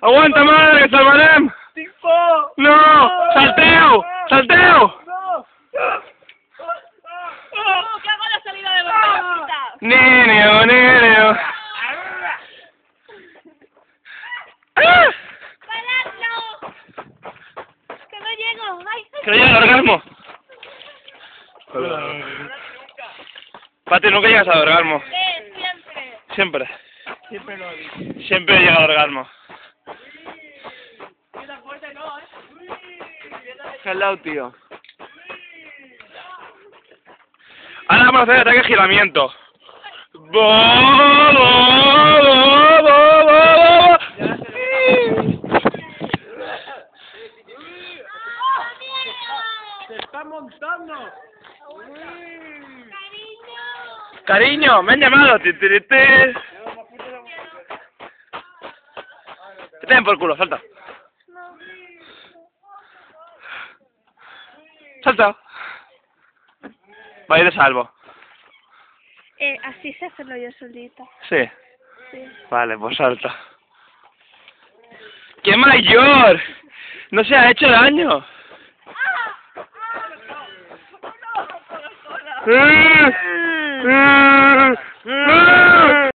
Aguanta, madre, que salvarem! Tipo! No! Salteu! Salteu! No! ¡Oh, que hago la salida de vuelta! Niño, niño. ¡Ah! ¡Bailando! ¡Que no llego! ¡Ay! Que no llega orgasmo. Pati, nunca llegas al orgasmo. ¡Eh, siempre! Siempre. Siempre lo digo. Siempre llega al orgasmo. Qué tan fuerte no, ¿eh? Hello, tío. Ahora vamos a hacer ataque de giramiento. Bo, bo, bo, bo, bo, bo. ¡Se está montando! Cariño, me han llamado. Te por culo, salta. Salta. Va a ir de salvo. Eh, así sé hacerlo yo solita. Sí. Sí. Vale, pues salta. ¡Qué mayor! No se ha hecho daño. ¡Eh! ¡Eh!